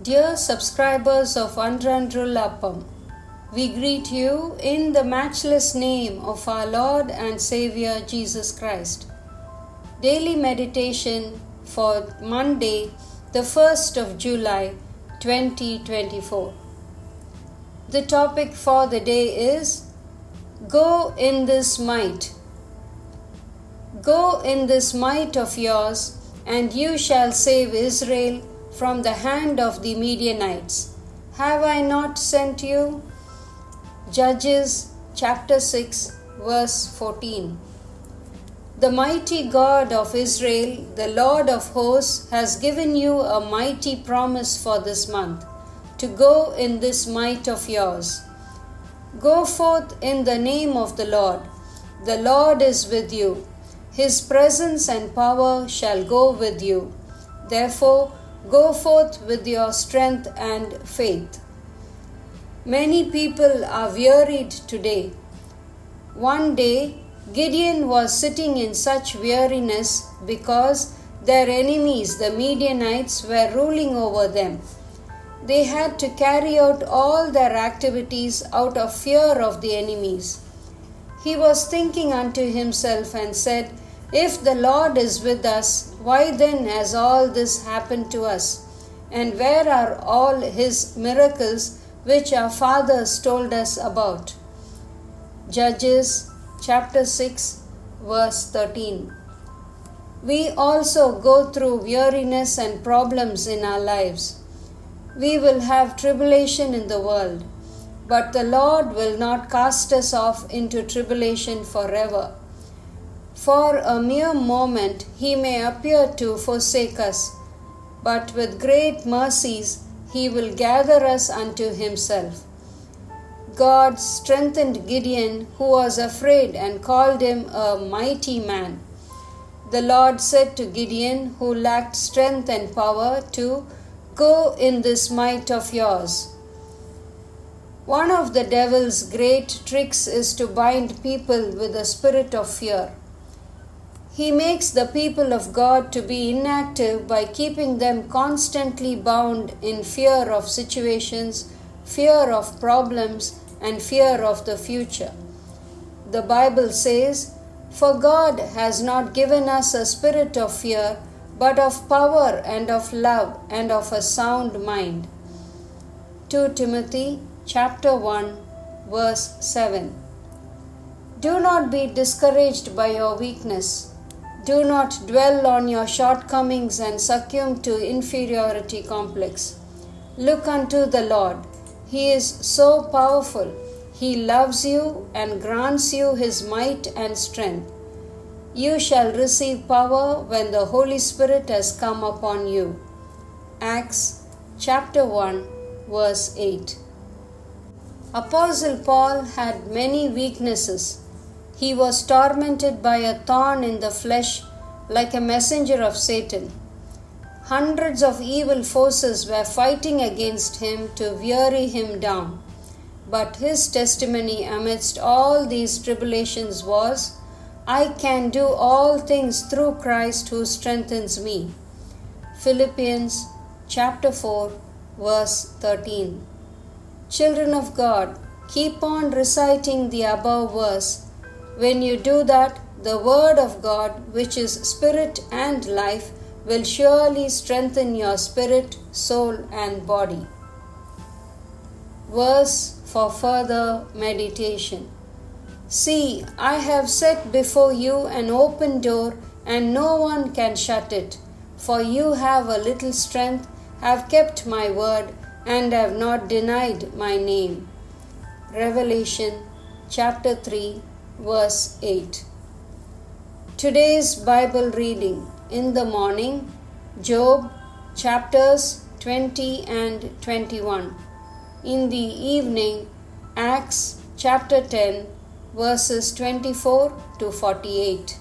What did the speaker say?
Dear subscribers of Antantulla Appam, we greet you in the matchless name of our Lord and Savior Jesus Christ. Daily meditation for Monday, the 1st of July 2024. The topic for the day is Go in this might. Go in this might of yours, and you shall save Israel from the hand of the Midianites. Have I not sent you? Judges chapter 6, verse 14. The mighty God of Israel, the Lord of hosts, has given you a mighty promise for this month to go in this might of yours. Go forth in the name of the Lord. The Lord is with you. His presence and power shall go with you. Therefore, go forth with your strength and faith. Many people are wearied today. One day, Gideon was sitting in such weariness because their enemies, the Midianites, were ruling over them. They had to carry out all their activities out of fear of the enemies. He was thinking unto himself and said, If the Lord is with us, why then has all this happened to us? And where are all his miracles which our fathers told us about? Judges chapter 6, verse 13. We also go through weariness and problems in our lives. We will have tribulation in the world, but the Lord will not cast us off into tribulation forever. For a mere moment he may appear to forsake us, but with great mercies he will gather us unto himself. God strengthened Gideon, who was afraid, and called him a mighty man. The Lord said to Gideon, who lacked strength and power, to Go in this might of yours. One of the devil's great tricks is to bind people with a spirit of fear. He makes the people of God to be inactive by keeping them constantly bound in fear of situations, fear of problems, and fear of the future. The Bible says, For God has not given us a spirit of fear, but of power and of love and of a sound mind. 2 Timothy chapter 1 verse 7 Do not be discouraged by your weakness. Do not dwell on your shortcomings and succumb to inferiority complex. Look unto the Lord. He is so powerful. He loves you and grants you his might and strength. You shall receive power when the Holy Spirit has come upon you. Acts chapter 1, verse 8. Apostle Paul had many weaknesses. He was tormented by a thorn in the flesh like a messenger of Satan. Hundreds of evil forces were fighting against him to weary him down. But his testimony amidst all these tribulations was, I can do all things through Christ who strengthens me. Philippians chapter 4 verse 13. Children of God, keep on reciting the above verse. When you do that, the word of God, which is spirit and life, will surely strengthen your spirit, soul, and body. Verse for further meditation. See, I have set before you an open door, and no one can shut it. For you have a little strength, have kept my word, and have not denied my name. Revelation chapter 3, verse 8. Today's Bible reading in the morning, Job chapters 20 and 21. In the evening, Acts chapter 10 verses 24 to 48.